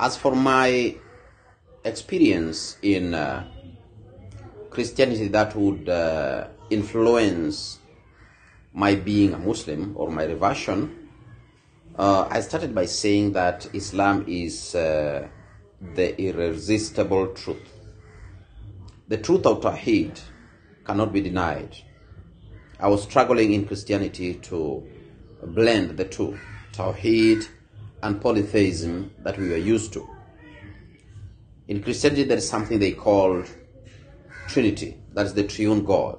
as for my experience in uh, Christianity that would uh, influence my being a Muslim or my reversion, uh, I started by saying that Islam is uh, the irresistible truth. The truth of Tawheed cannot be denied. I was struggling in Christianity to blend the two, Tawheed and polytheism that we were used to. In Christianity, there is something they call Trinity, that is the triune God,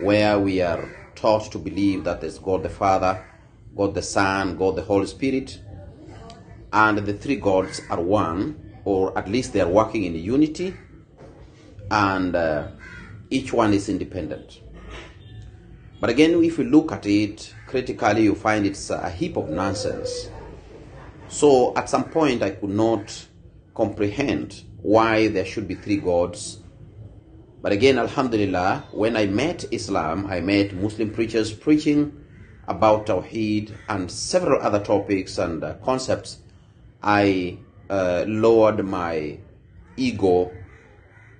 where we are taught to believe that there's God the Father, God the Son, God the Holy Spirit, and the three gods are one, or at least they are working in unity, and uh, each one is independent. But again, if you look at it critically, you find it's a heap of nonsense. So at some point, I could not comprehend why there should be three gods. But again, Alhamdulillah, when I met Islam, I met Muslim preachers preaching about Tawheed and several other topics and uh, concepts. I uh, lowered my ego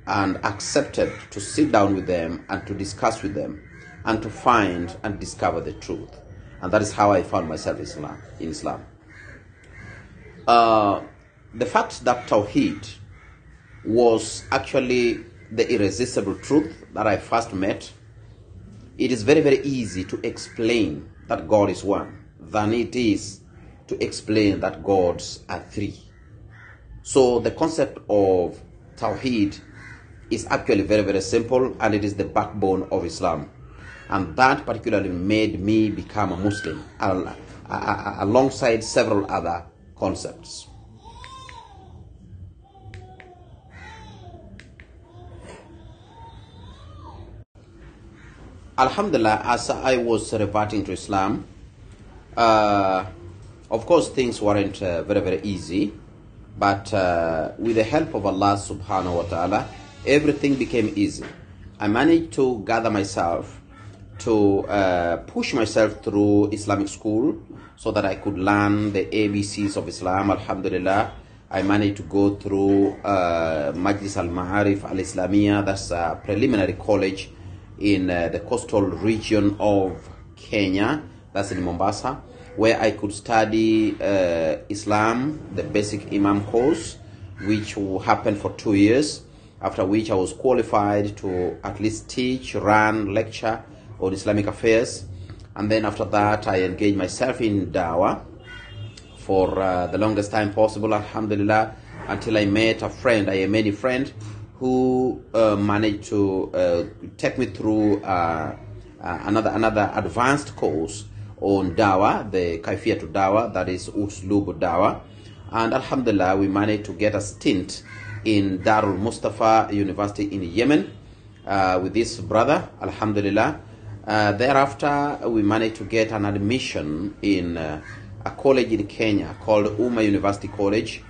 and accepted to sit down with them and to discuss with them and to find and discover the truth. And that is how I found myself Islam, in Islam. Uh, the fact that Tawheed was actually the irresistible truth that I first met, it is very, very easy to explain that God is one than it is to explain that gods are three. So the concept of Tawheed is actually very, very simple and it is the backbone of Islam. And that particularly made me become a Muslim alongside several other concepts. Alhamdulillah, as I was reverting to Islam, uh, of course things weren't uh, very, very easy, but uh, with the help of Allah subhanahu wa ta'ala, everything became easy. I managed to gather myself to uh, push myself through Islamic school so that I could learn the ABCs of Islam. Alhamdulillah, I managed to go through uh, Majlis Al Ma'arif Al Islamiyah, that's a preliminary college in uh, the coastal region of Kenya, that's in Mombasa, where I could study uh, Islam, the basic Imam course, which happened for two years. After which I was qualified to at least teach, run, lecture on Islamic affairs. And then after that, I engaged myself in Dawah for uh, the longest time possible, Alhamdulillah, until I met a friend, a Yemeni friend, who uh, managed to uh, take me through uh, uh, another another advanced course on Dawa, the Kaifiyat to Dawa, that is Uslub Dawa. And Alhamdulillah, we managed to get a stint in Darul Mustafa University in Yemen uh, with this brother, Alhamdulillah. Uh, thereafter, we managed to get an admission in uh, a college in Kenya called Umma University College,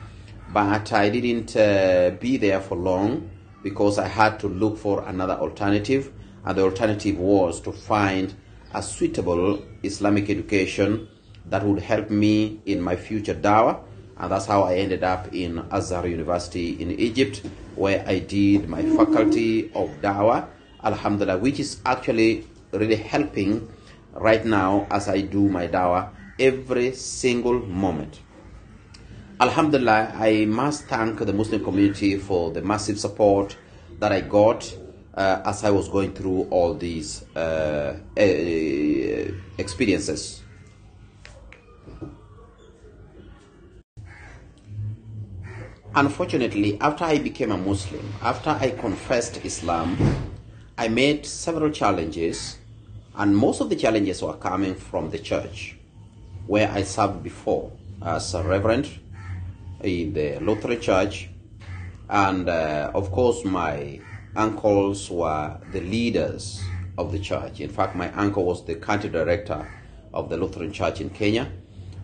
but I didn't uh, be there for long because I had to look for another alternative, and the alternative was to find a suitable Islamic education that would help me in my future dawah, and that's how I ended up in Azhar University in Egypt, where I did my faculty of dawah, alhamdulillah, which is actually really helping right now as I do my dawah every single moment. Alhamdulillah, I must thank the Muslim community for the massive support that I got uh, as I was going through all these uh, uh, experiences. Unfortunately, after I became a Muslim, after I confessed Islam, I made several challenges, and most of the challenges were coming from the church where I served before as a reverend in the Lutheran Church, and uh, of course, my uncles were the leaders of the church. In fact, my uncle was the country director of the Lutheran Church in Kenya,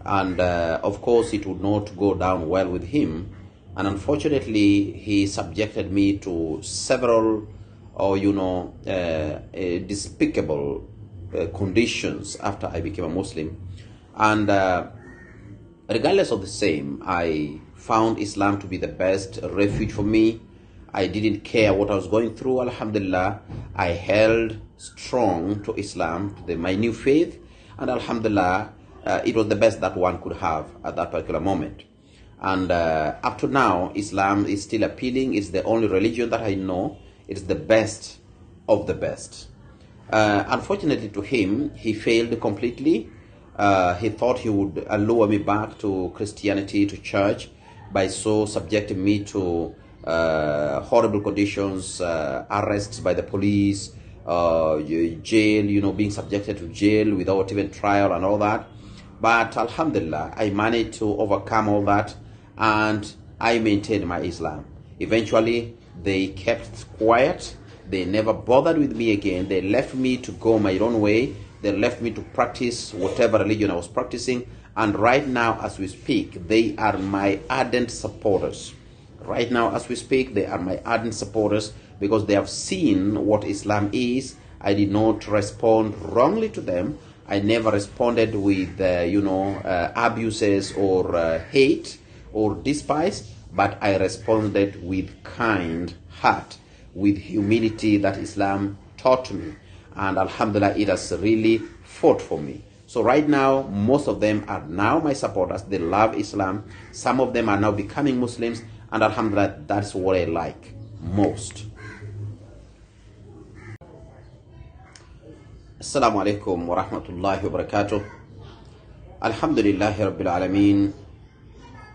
and uh, of course, it would not go down well with him. And unfortunately, he subjected me to several, or you know, uh, despicable uh, conditions after I became a Muslim, and uh, regardless of the same, I found Islam to be the best refuge for me. I didn't care what I was going through. Alhamdulillah, I held strong to Islam, to the, my new faith, and Alhamdulillah, uh, it was the best that one could have at that particular moment. And uh, up to now, Islam is still appealing. It's the only religion that I know. It's the best of the best. Uh, unfortunately to him, he failed completely. Uh, he thought he would lure me back to Christianity, to church, by so subjecting me to uh, horrible conditions, uh, arrests by the police, uh, jail, you know, being subjected to jail without even trial and all that. But Alhamdulillah, I managed to overcome all that and I maintained my Islam. Eventually, they kept quiet. They never bothered with me again. They left me to go my own way. They left me to practice whatever religion I was practicing. And right now, as we speak, they are my ardent supporters. Right now, as we speak, they are my ardent supporters because they have seen what Islam is. I did not respond wrongly to them. I never responded with, uh, you know, uh, abuses or uh, hate or despise, but I responded with kind heart, with humility that Islam taught me. And Alhamdulillah, it has really fought for me. So right now, most of them are now my supporters. They love Islam. Some of them are now becoming Muslims. And Alhamdulillah, that's what I like most. Assalamu alaikum wa rahmatullahi wa barakatuh. Alhamdulillahi rabbil alameen.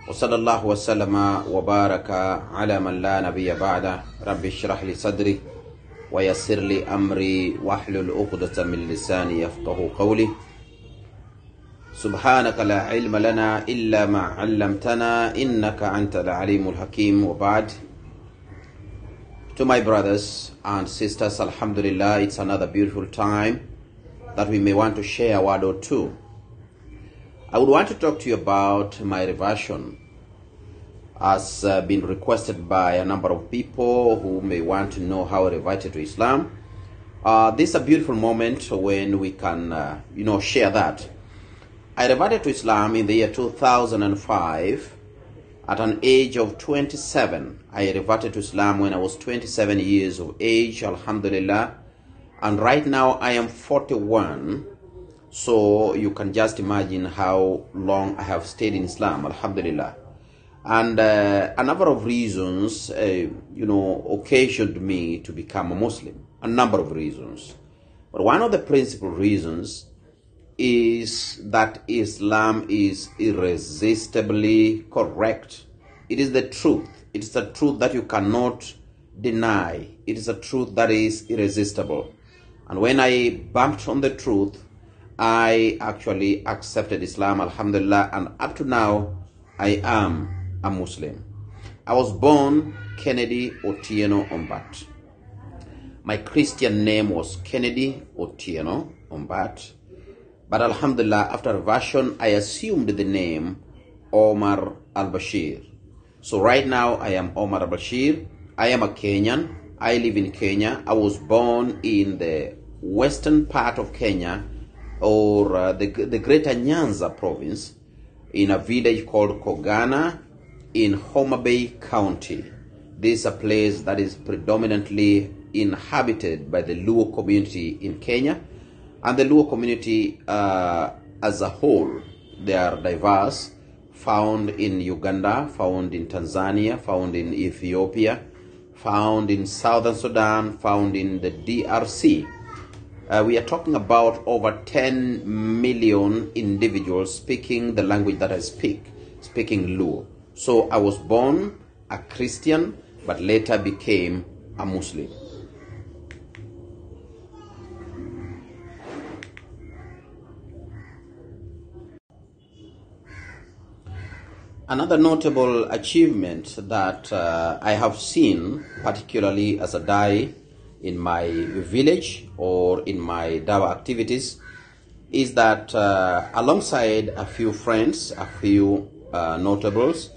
وصلى الله وسلم وبارك على من لا نبي بعده رب اشرح لي صدري ويسر لي أمري واحلل عقدة من لساني يفقه قولي. سبحانك لا علم لنا إلا ما علمتنا إنك أنت العليم الحكيم. وبعد. To my brothers and sisters, Alhamdulillah, it's another beautiful time that we may want to share a word or two. I would want to talk to you about my reversion as uh, been requested by a number of people who may want to know how I reverted to Islam. Uh, this is a beautiful moment when we can, uh, you know, share that. I reverted to Islam in the year 2005 at an age of 27. I reverted to Islam when I was 27 years of age, Alhamdulillah. And right now I am 41. So you can just imagine how long I have stayed in Islam, Alhamdulillah. And uh, a number of reasons, uh, you know, occasioned me to become a Muslim. A number of reasons. But one of the principal reasons is that Islam is irresistibly correct. It is the truth. It is the truth that you cannot deny. It is a truth that is irresistible. And when I bumped on the truth, I actually accepted Islam, Alhamdulillah, and up to now, I am a Muslim. I was born Kennedy Otieno Ombat. My Christian name was Kennedy Otieno Ombat. But Alhamdulillah, after version, I assumed the name Omar al Bashir. So right now, I am Omar al Bashir. I am a Kenyan. I live in Kenya. I was born in the western part of Kenya or uh, the, the greater Nyanza province in a village called Kogana in Homa Bay County. This is a place that is predominantly inhabited by the Luo community in Kenya. And the Luo community uh, as a whole, they are diverse, found in Uganda, found in Tanzania, found in Ethiopia, found in Southern Sudan, found in the DRC. Uh, we are talking about over 10 million individuals speaking the language that I speak, speaking Luo. So I was born a Christian, but later became a Muslim. Another notable achievement that uh, I have seen, particularly as a Dai in my village or in my Dawa activities, is that uh, alongside a few friends, a few uh, notables,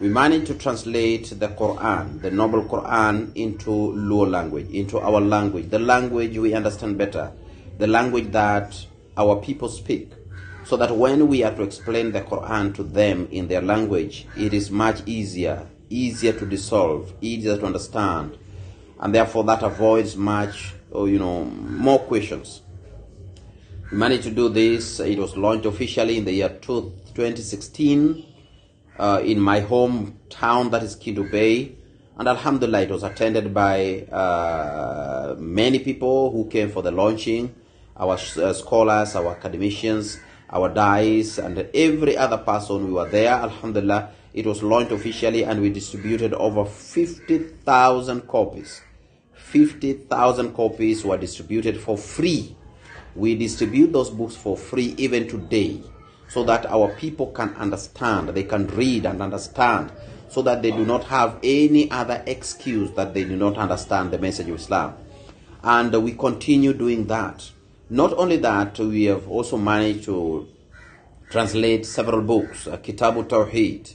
we managed to translate the Quran, the Noble Quran, into Luo language, into our language, the language we understand better, the language that our people speak. so that when we are to explain the Quran to them in their language, it is much easier, easier to dissolve, easier to understand, and therefore that avoids much, or you know, more questions. We managed to do this. It was launched officially in the year 2016 uh, in my hometown, that is Kendu Bay. And Alhamdulillah, it was attended by uh, many people who came for the launching our uh, scholars, our academicians, our dais, and every other person. We were there. Alhamdulillah, it was launched officially, and we distributed over 50,000 copies. 50,000 copies were distributed for free. We distribute those books for free even today so that our people can understand, they can read and understand, so that they do not have any other excuse that they do not understand the message of Islam. And we continue doing that. Not only that, we have also managed to translate several books, uh, Kitabu Tawheed.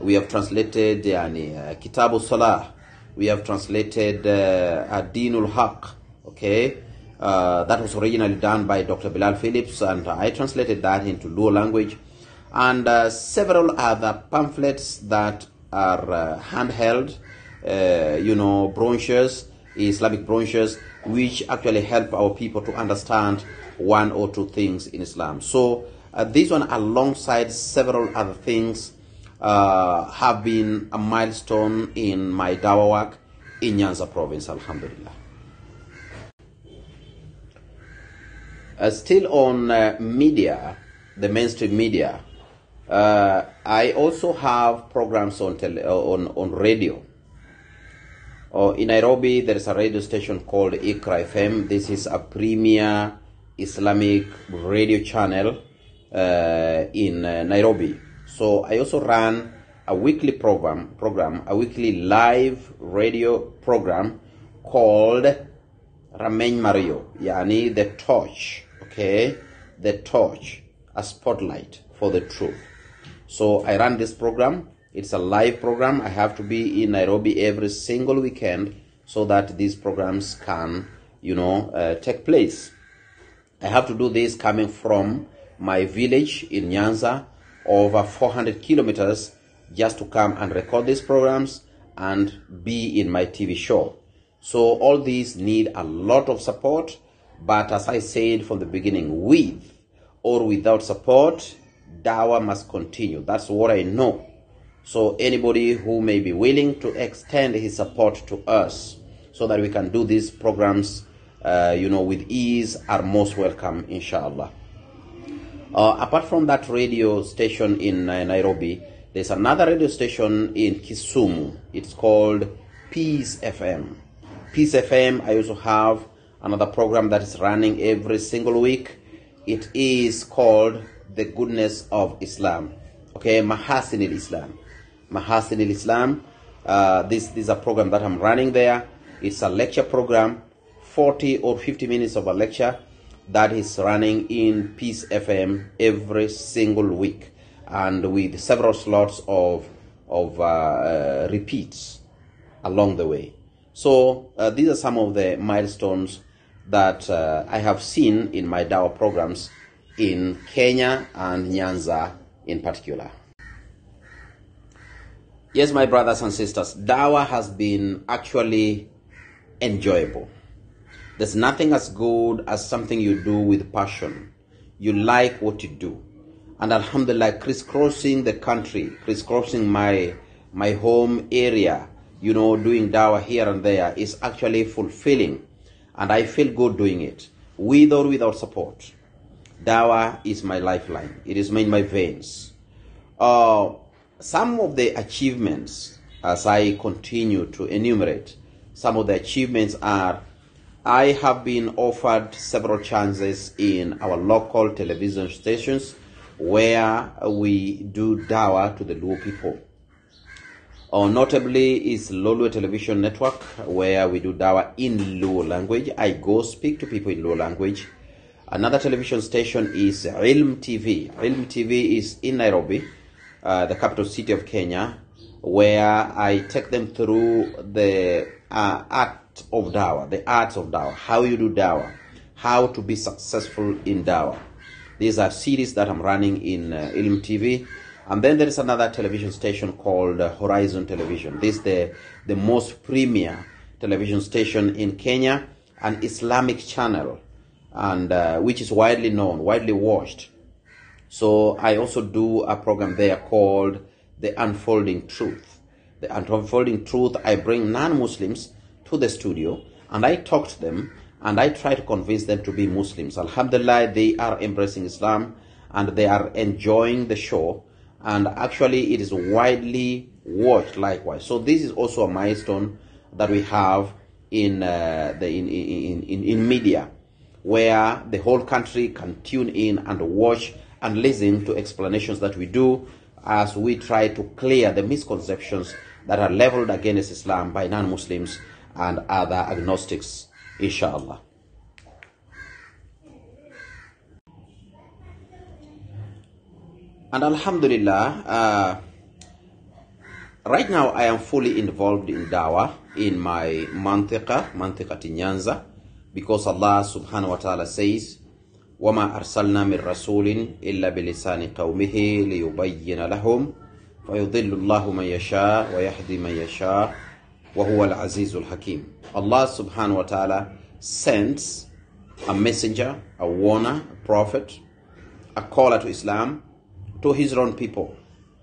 We have translated yani, uh, Kitabu Salah. We have translated uh, Adinul Haq. Okay, uh, that was originally done by Dr. Bilal Phillips, and I translated that into Luo language, and uh, several other pamphlets that are uh, handheld, uh, you know, brochures, Islamic brochures, which actually help our people to understand one or two things in Islam. So uh, this one, alongside several other things, uh, have been a milestone in my dawa work in Nyanza province, Alhamdulillah. Uh, still on uh, media, the mainstream media, uh, I also have programs on tele- uh, on on radio. Uh, in Nairobi, there is a radio station called Iqra FM. This is a premier Islamic radio channel uh, in Nairobi. So I also run a weekly program, program, a weekly live radio program called Ramein Mario, yani the torch okay, the torch, a spotlight for the truth. So I run this program. It's a live program. I have to be in Nairobi every single weekend so that these programs can, you know, uh, take place. I have to do this coming from my village in Nyanza, over 400 kilometers, just to come and record these programs and be in my TV show. So all these need a lot of support but as I said from the beginning, with or without support, Dawa must continue. That's what I know. So anybody who may be willing to extend his support to us so that we can do these programs, uh, you know, with ease are most welcome, inshallah. Uh, apart from that radio station in uh, Nairobi, there's another radio station in Kisumu. It's called Peace FM. Peace FM, I also have another program that is running every single week. It is called The Goodness of Islam. Okay, Mahasin al Islam. Mahasin al Islam. Uh, this, this is a program that I'm running there. It's a lecture program, 40 or 50 minutes of a lecture that is running in Peace FM every single week and with several slots of, of uh, uh, repeats along the way. So uh, these are some of the milestones that uh, I have seen in my Dawa programs in Kenya and Nyanza in particular. Yes, my brothers and sisters, Dawa has been actually enjoyable. There's nothing as good as something you do with passion. You like what you do. And Alhamdulillah, crisscrossing the country, crisscrossing my, my home area, you know, doing Dawa here and there is actually fulfilling and I feel good doing it, with or without support. Dawa is my lifeline. It is in my veins. Uh, some of the achievements, as I continue to enumerate, some of the achievements are I have been offered several chances in our local television stations where we do dawa to the Luo people. Uh, notably is Lolwe Television Network, where we do dawa in Luo language. I go speak to people in Luo language. Another television station is Ilm TV. Ilm TV is in Nairobi, uh, the capital city of Kenya, where I take them through the uh, art of dawa, the arts of dawa, how you do dawa, how to be successful in dawa. These are series that I'm running in uh, Ilm TV. And then there is another television station called uh, Horizon Television. This is the, the most premier television station in Kenya, an Islamic channel, and uh, which is widely known, widely watched. So I also do a program there called The Unfolding Truth. The Unfolding Truth, I bring non-Muslims to the studio and I talked to them and I try to convince them to be Muslims. Alhamdulillah, they are embracing Islam and they are enjoying the show and actually it is widely watched likewise. So this is also a milestone that we have in uh, the in, in, in, in media where the whole country can tune in and watch and listen to explanations that we do as we try to clear the misconceptions that are leveled against Islam by non-Muslims and other agnostics, inshallah. And Alhamdulillah, uh, right now I am fully involved in dawah in my mantiqa, mantiqa Nyanza, because Allah subhanahu wa ta'ala says, وما أرسلنا من رسول إلا بلسان قومه ليبين لهم فيضل الله من يشاء ويهدي من يشاء وهو العزيز الحكيم Allah subhanahu wa ta'ala sends a messenger, a warner, a prophet, a caller to Islam to his own people,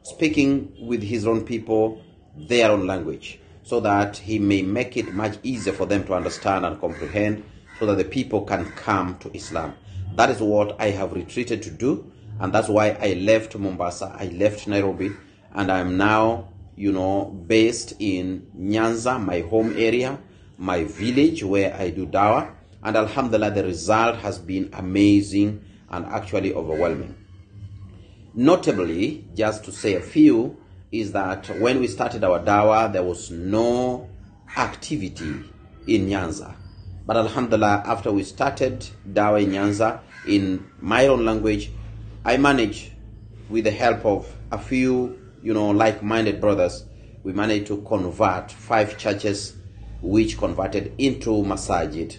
speaking with his own people their own language, so that he may make it much easier for them to understand and comprehend, so that the people can come to Islam. That is what I have retreated to do, and that's why I left Mombasa, I left Nairobi, and I'm now, you know, based in Nyanza, my home area, my village where I do dawah, and Alhamdulillah, the result has been amazing and actually overwhelming. Notably, just to say a few, is that when we started our dawah, there was no activity in Nyanza. But Alhamdulillah, after we started Dawa in Nyanza in my own language, I managed, with the help of a few, you know, like-minded brothers, we managed to convert five churches, which converted into masajid,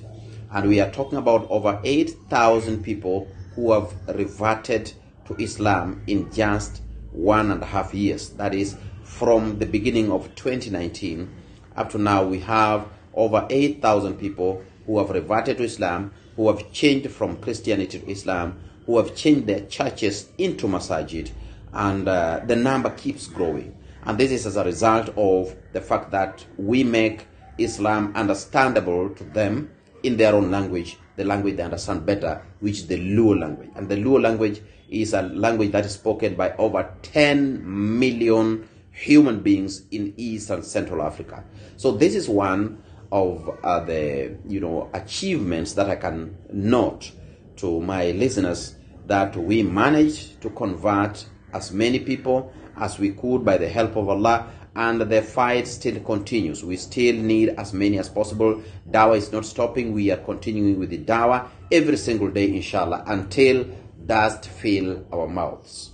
and we are talking about over 8,000 people who have reverted to Islam in just one and a half years. That is, from the beginning of 2019 up to now, we have over 8,000 people who have reverted to Islam, who have changed from Christianity to Islam, who have changed their churches into masajid, and uh, the number keeps growing. And this is as a result of the fact that we make Islam understandable to them in their own language, the language they understand better, which is the Luo language. And the Luo language is a language that is spoken by over 10 million human beings in East and Central Africa. So this is one of uh, the you know achievements that I can note to my listeners that we managed to convert as many people as we could by the help of Allah and the fight still continues. We still need as many as possible. Dawah is not stopping. We are continuing with the dawah every single day, inshallah, until dust fill our mouths.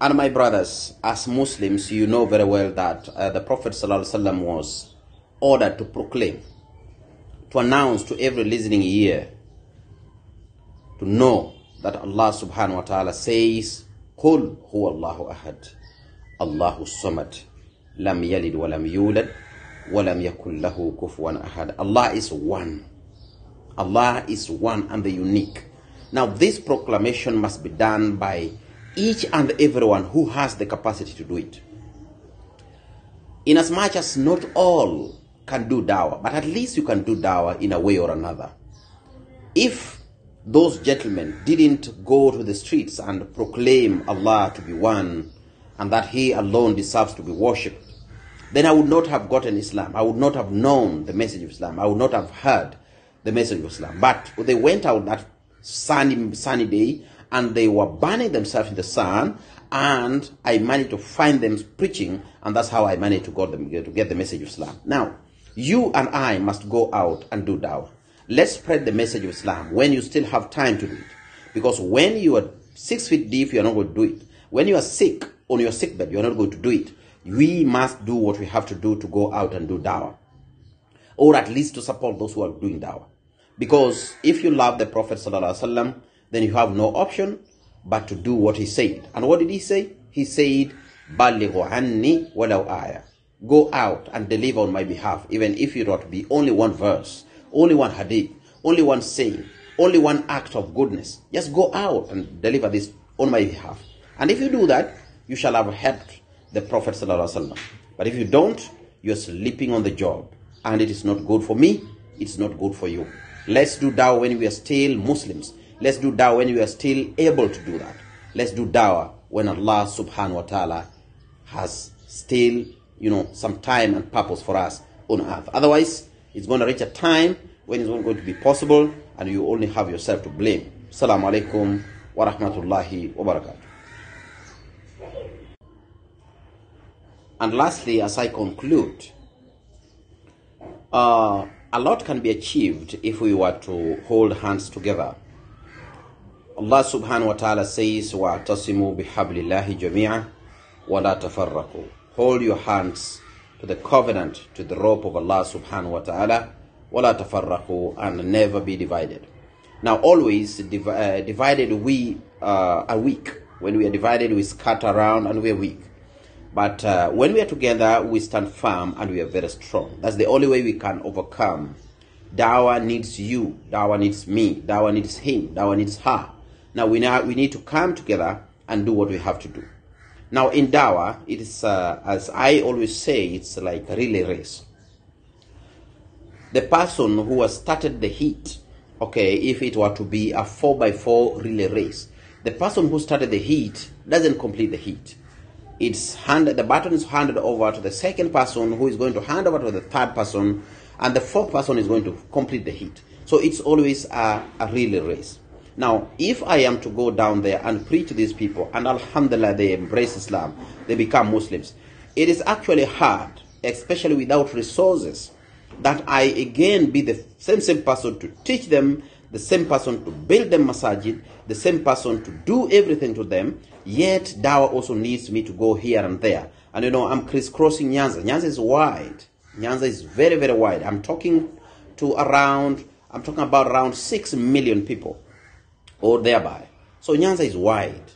And my brothers, as Muslims, you know very well that uh, the Prophet ﷺ was ordered to proclaim, to announce to every listening ear, to know that Allah subhanahu wa ta'ala says, قل هو الله أحد الله الصمد لم يلد ولم يولد ولم يكن له كفوا أحد Allah is one. Allah is one and the unique. Now this proclamation must be done by each and everyone who has the capacity to do it. Inasmuch as not all can do dawah, but at least you can do dawah in a way or another. If those gentlemen didn't go to the streets and proclaim Allah to be one and that He alone deserves to be worshipped, then I would not have gotten Islam. I would not have known the message of Islam. I would not have heard the message of Islam. But they went out that sunny, sunny day and they were burning themselves in the sun and I managed to find them preaching and that's how I managed to, to get the message of Islam. Now, you and I must go out and do dawah. Let's spread the message of Islam when you still have time to do it. Because when you are six feet deep, you are not going to do it. When you are sick, on your sickbed, you are not going to do it. We must do what we have to do to go out and do dawah. Or at least to support those who are doing dawah. Because if you love the Prophet ﷺ, then you have no option but to do what he said. And what did he say? He said. Go out and deliver on my behalf, even if it ought to be only one verse only one hadith, only one saying, only one act of goodness. Just go out and deliver this on my behalf. And if you do that, you shall have helped the Prophet. But if you don't, you're sleeping on the job. And it is not good for me, it's not good for you. Let's do dawah when we are still Muslims. Let's do dawah when we are still able to do that. Let's do dawah when Allah subhanahu wa ta'ala has still, you know, some time and purpose for us on earth. Otherwise, it's going to reach a time when it's not going to be possible and you only have yourself to blame. Assalamu alaikum wa rahmatullahi wa barakatuh. And lastly, as I conclude, uh, a lot can be achieved if we were to hold hands together. Allah subhanahu wa ta'ala says, وَاعْتَصِمُوا بِحَبْلِ اللَّهِ جَمِيعًا وَلَا تَفَرَّقُوا Hold your hands to the covenant, to the rope of Allah subhanahu wa ta'ala, وَلَا تَفَرَّقُوا and never be divided. Now always div- uh, divided we uh, are weak. When we are divided we scatter around and we are weak. But uh, when we are together, we stand firm and we are very strong. That's the only way we can overcome. Dawa needs you. Dawa needs me. Dawa needs him. Dawa needs her. Now we, now, we need to come together and do what we have to do. Now in Dawa, it is, uh, as I always say, it's like a relay race. The person who has started the heat, okay, if it were to be a 4 by 4 relay race, the person who started the heat doesn't complete the heat. It's handed the baton is handed over to the second person who is going to hand over to the third person and the fourth person is going to complete the heat. So it's always a, a relay race now if i am to go down there and preach to these people and alhamdulillah they embrace islam they become muslims it is actually hard especially without resources that i again be the same same person to teach them the same person to build them masajid the same person to do everything to them Yet Dawa also needs me to go here and there. And you know, I'm crisscrossing Nyanza. Nyanza is wide. Nyanza is very, very wide. I'm talking to around, I'm talking about around 6 million people or thereby. So Nyanza is wide.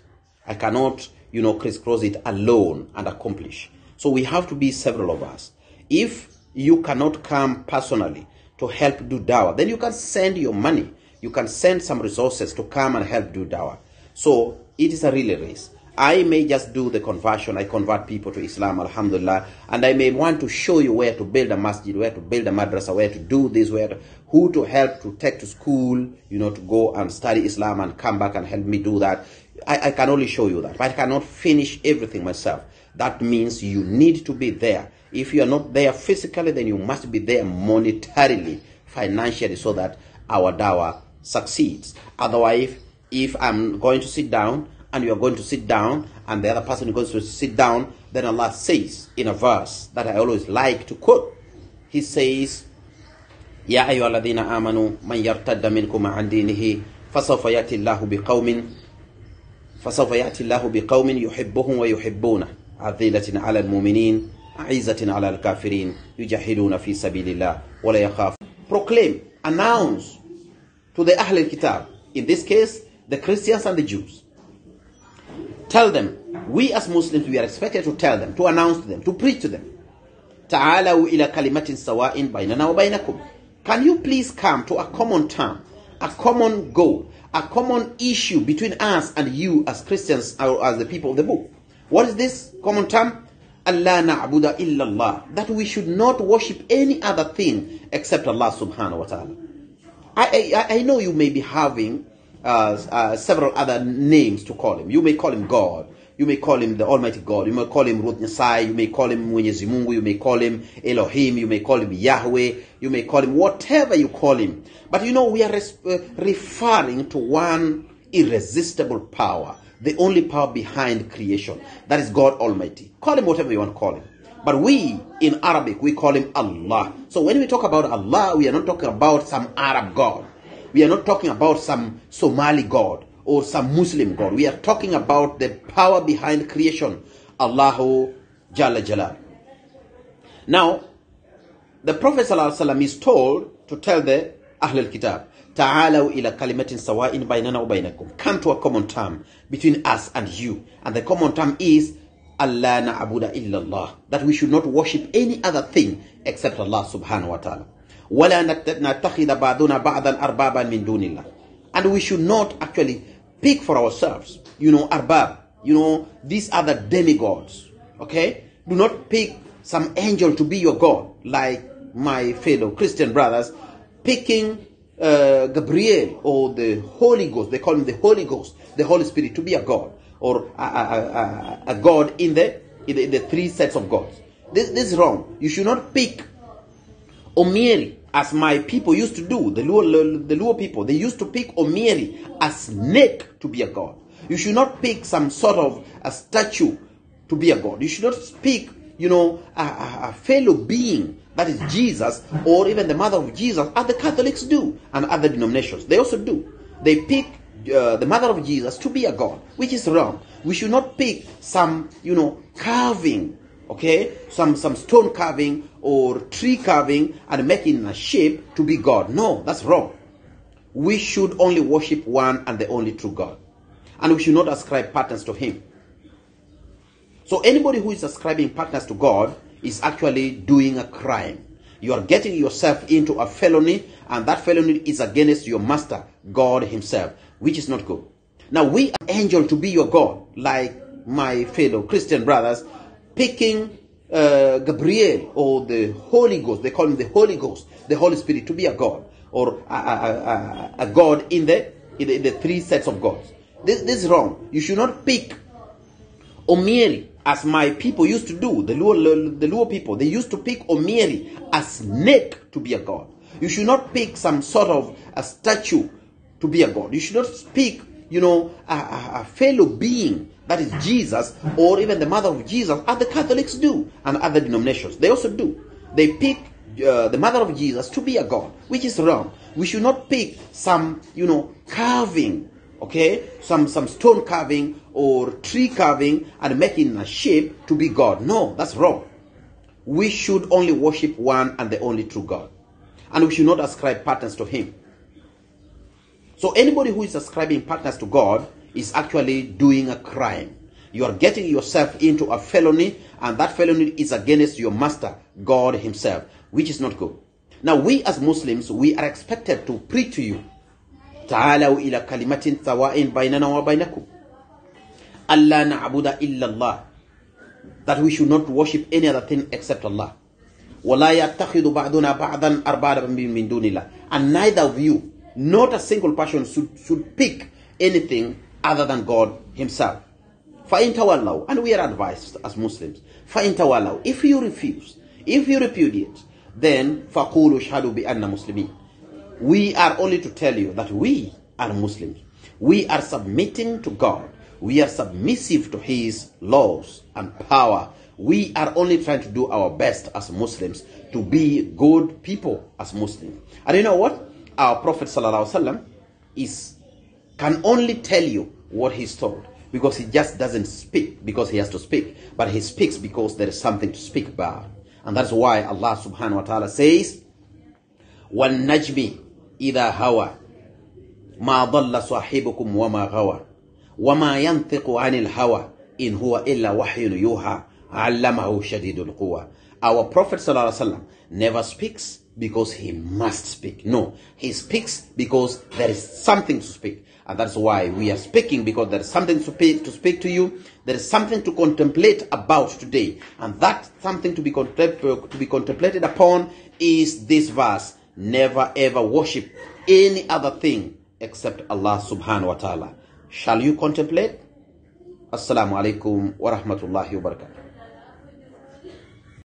I cannot, you know, crisscross it alone and accomplish. So we have to be several of us. If you cannot come personally to help do Dawa, then you can send your money. You can send some resources to come and help do Dawa. So it is a relay race. I may just do the conversion, I convert people to Islam, Alhamdulillah, and I may want to show you where to build a masjid, where to build a madrasa, where to do this, where to, who to help to take to school, you know, to go and study Islam and come back and help me do that. I, I can only show you that, but I cannot finish everything myself. That means you need to be there. If you are not there physically, then you must be there monetarily, financially, so that our dawah succeeds. Otherwise, if I'm going to sit down and you are going to sit down and the other person is going to sit down, then Allah says in a verse that I always like to quote. He says, يا أيها الذين آمنوا من يرتد منكم عن دينه فسوف يأتي الله بقوم فسوف يأتي الله بقوم يحبهم ويحبونه عذلة على المؤمنين عزة على الكافرين يجاهدون في سبيل الله ولا يخاف proclaim announce to the Ahl al-Kitab in this case the Christians and the Jews. Tell them, we as Muslims, we are expected to tell them, to announce to them, to preach to them. تعالوا إلى كلمة سواء بيننا وبينكم. Can you please come to a common term, a common goal, a common issue between us and you as Christians or as the people of the book? What is this common term? Allah na'budu illallah. That we should not worship any other thing except Allah subhanahu wa ta'ala. I, I, I know you may be having uh, uh, several other names to call him. You may call him God. You may call him the Almighty God. You may call him Ruth Nyasai. You may call him Mwenyezi Mungu. You may call him Elohim. You may call him Yahweh. You may call him whatever you call him. But you know, we are res- uh, referring to one irresistible power, the only power behind creation. That is God Almighty. Call him whatever you want to call him. But we, in Arabic, we call him Allah. So when we talk about Allah, we are not talking about some Arab God. We are not talking about some Somali God or some Muslim God. We are talking about the power behind creation. Allahu Jalla Jalal. Now, the Prophet ﷺ is told to tell the Ahl al-Kitab, Ta'alaw ila kalimatin sawa'in bainana wa bainakum. Come to a common term between us and you. And the common term is, Allah na'abuda illallah. That we should not worship any other thing except Allah subhanahu wa ta'ala. ولا نتخذ بعضنا بعضا أربابا من دون الله and we should not actually pick for ourselves you know arbab you know these other demigods okay do not pick some angel to be your god like my fellow christian brothers picking uh, gabriel or the holy ghost they call him the holy ghost the holy spirit to be a god or a, a, a, a god in the, in the in the three sets of gods this, this is wrong you should not pick Omieri, as my people used to do, the Luo, the Luo people, they used to pick Omieri as snake to be a god. You should not pick some sort of a statue to be a god. You should not pick, you know, a, a, a fellow being that is Jesus or even the mother of Jesus, as the Catholics do and other denominations. They also do. They pick uh, the mother of Jesus to be a god, which is wrong. We should not pick some, you know, carving okay some some stone carving or tree carving and making a shape to be god. No that's wrong. We should only worship one and the only true god. And we should not ascribe partners to him. So anybody who is ascribing partners to god is actually doing a crime. You are getting yourself into a felony and that felony is against your master god himself which is not good. Now we are angel to be your god like my fellow christian brothers picking uh, Gabriel or the Holy Ghost, they call him the Holy Ghost, the Holy Spirit, to be a God or a, a, a, a God in the, in the, in the three sets of gods. This, this is wrong. You should not pick Omieri as my people used to do, the Luo, the Luo people, they used to pick Omieri as snake to be a god. You should not pick some sort of a statue to be a god. You should not pick, you know, a, a, a fellow being that is Jesus or even the mother of Jesus, the Catholics do and other denominations. They also do. They pick uh, the mother of Jesus to be a god, which is wrong. We should not pick some, you know, carving, okay, some some stone carving or tree carving and making a shape to be God. No, that's wrong. We should only worship one and the only true God, and we should not ascribe partners to Him. So anybody who is ascribing partners to God is actually doing a crime. You are getting yourself into a felony, and that felony is against your master, God Himself, which is not good. Now, we as Muslims, we are expected to preach to you. تعالوا إلى كلمة سواء بيننا وبينكم ألا نعبد إلا الله that we should not worship any other thing except Allah ولا يتخذ بعضنا بعضا أربابا من دون الله and neither of you not a single person should, should pick anything other than God Himself. Fa'intawallaw, and we are advised as Muslims. Fa'intawallaw, if you refuse, if you repudiate, then fakulu shahadu bi anna muslimin. We are only to tell you that we are Muslims. We are submitting to God. We are submissive to His laws and power. We are only trying to do our best as Muslims to be good people as Muslims. And you know what? Our Prophet ﷺ is can only tell you what he's told because he just doesn't speak because he has to speak, but he speaks because there is something to speak about. And that's why Allah subhanahu wa ta'ala says, وَالنَّجْمِ إِذَا هَوَى مَا ضَلَّ صَاحِبُكُمْ وَمَا غَوَى وَمَا يَنطِقُ عَنِ الْهَوَى إِنْ هُوَ إِلَّا وَحْيٌ يُوحَى عَلَّمَهُ شَدِيدُ الْقُوَى Our Prophet sallallahu alaihi wasallam never speaks because he must speak. No, he speaks because there is something to speak. And that's why we are speaking because there is something to speak, to speak to you. There is something to contemplate about today. And that something to be, to be contemplated upon is this verse. Never ever worship any other thing except Allah subhanahu wa ta'ala. Shall you contemplate? Assalamu alaikum wa rahmatullahi wa barakatuh.